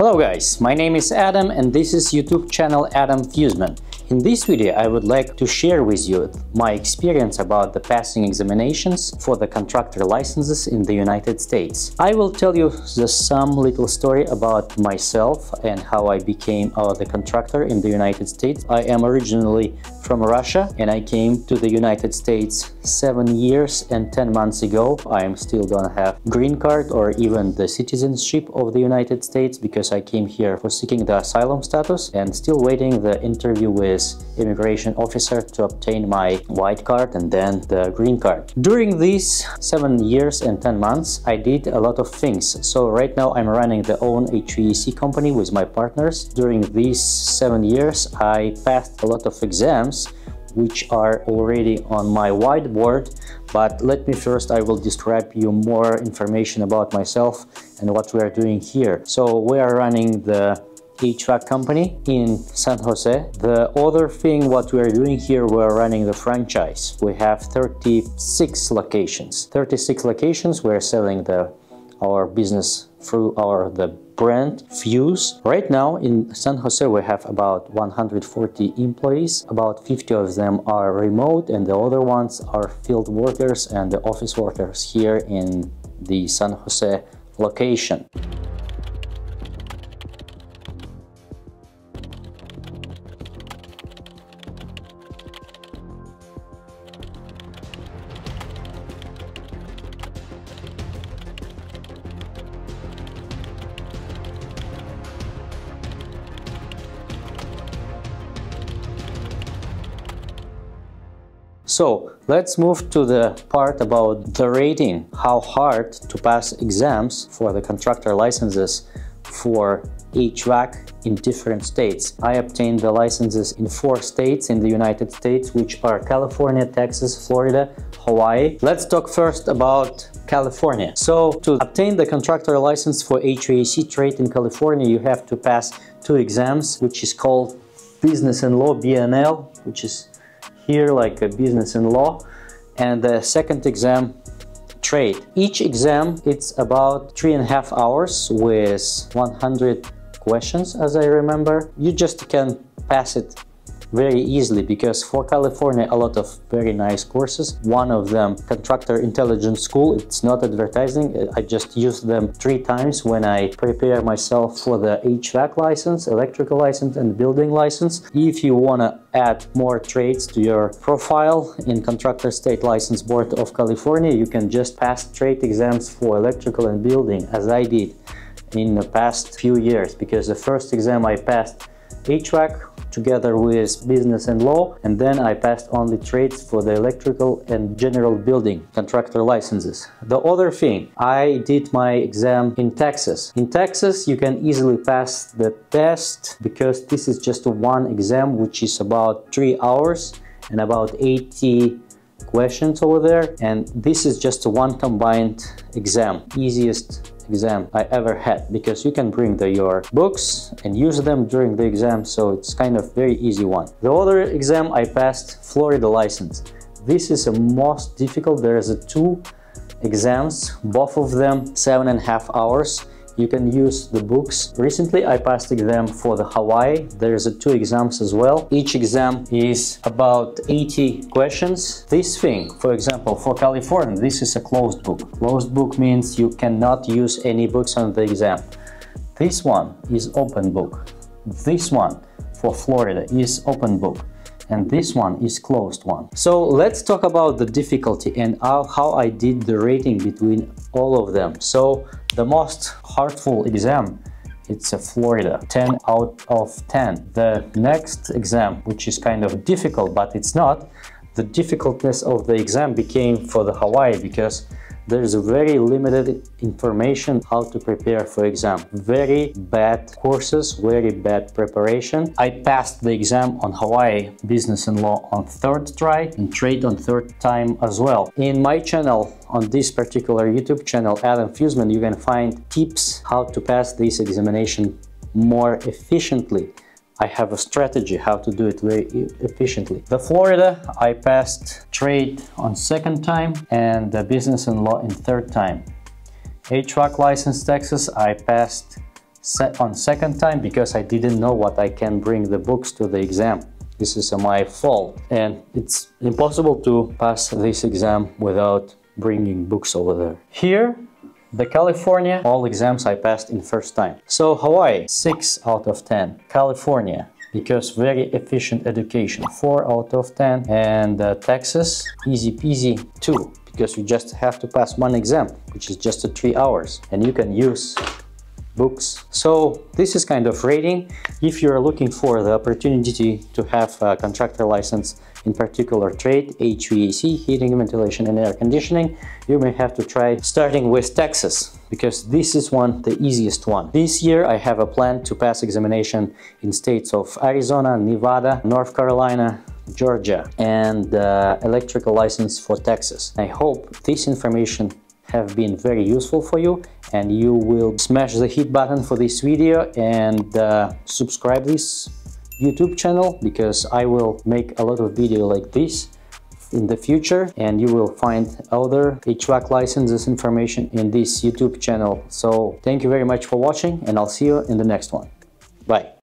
Hello guys, my name is Adam and this is YouTube channel Adam Fuseman. In this video, I would like to share with you my experience about the passing examinations for the contractor licenses in the United States. I will tell you just some little story about myself and how I became uh, the contractor in the United States. I am originally from Russia and I came to the United States seven years and 10 months ago. I am still don't have green card or even the citizenship of the United States because I came here for seeking the asylum status and still waiting the interview with immigration officer to obtain my white card and then the green card. During these seven years and 10 months, I did a lot of things. So right now I'm running the own HVAC company with my partners. During these seven years, I passed a lot of exams which are already on my whiteboard but let me first I will describe you more information about myself and what we are doing here so we are running the HVAC company in San Jose. The other thing what we are doing here, we're running the franchise. We have 36 locations. 36 locations, we're selling the our business through our the brand Fuse. Right now in San Jose we have about 140 employees. About 50 of them are remote and the other ones are field workers and the office workers here in the San Jose location. So let's move to the part about the rating, how hard to pass exams for the contractor licenses for HVAC in different states. I obtained the licenses in four states in the United States, which are California, Texas, Florida, Hawaii. Let's talk first about California. So to obtain the contractor license for HVAC trade in California, you have to pass two exams, which is called Business and Law, BNL, which is here like a business and law. And the second exam trade. Each exam it's about three and a half hours with 100 questions as i remember. You just can pass it very easily because for California a lot of very nice courses. One of them Contractor Intelligence School, it's not advertising, uh, I just use them three times when I prepare myself for the HVAC license, electrical license and building license. If you want to add more trades to your profile in Contractor State License Board of California, you can just pass trade exams for electrical and building as I did in the past few years because the first exam I passed HVAC together with business and law and then I passed only trades for the electrical and general building contractor licenses. The other thing, I did my exam in Texas. In Texas you can easily pass the test because this is just one exam which is about three hours and about 80 questions over there and this is just one combined exam easiest exam I ever had because you can bring the, your books and use them during the exam so it's kind of very easy one. The other exam I passed Florida license. This is the most difficult. There is a two exams, both of them seven and a half hours you can use the books. Recently I passed exam for the Hawaii. There's two exams as well. Each exam is about 80 questions. This thing, for example, for California, this is a closed book. Closed book means you cannot use any books on the exam. This one is open book. This one for Florida is open book and this one is closed one. So let's talk about the difficulty and how I did the rating between all of them. So the most hardful exam it's a Florida 10 out of 10 the next exam which is kind of difficult but it's not the difficultness of the exam became for the Hawaii because there's very limited information how to prepare for exam. Very bad courses, very bad preparation. I passed the exam on Hawaii Business and Law on third try and trade on third time as well. In my channel, on this particular YouTube channel, Adam Fuseman, you can find tips how to pass this examination more efficiently. I have a strategy how to do it very efficiently. The Florida, I passed trade on second time and the business and law in third time. HVAC license Texas, I passed on second time because I didn't know what I can bring the books to the exam. This is my fault and it's impossible to pass this exam without bringing books over there. Here the California, all exams I passed in first time. So Hawaii, 6 out of 10. California, because very efficient education, 4 out of 10. And uh, Texas, easy peasy, 2, because you just have to pass one exam, which is just a 3 hours. And you can use books. So this is kind of rating. If you're looking for the opportunity to have a contractor license in particular trade, HVAC, heating, ventilation and air conditioning, you may have to try starting with Texas because this is one, the easiest one. This year I have a plan to pass examination in states of Arizona, Nevada, North Carolina, Georgia and uh, electrical license for Texas. I hope this information have been very useful for you and you will smash the hit button for this video and uh, subscribe this YouTube channel because I will make a lot of video like this in the future and you will find other HVAC licenses information in this YouTube channel. So thank you very much for watching and I'll see you in the next one. Bye.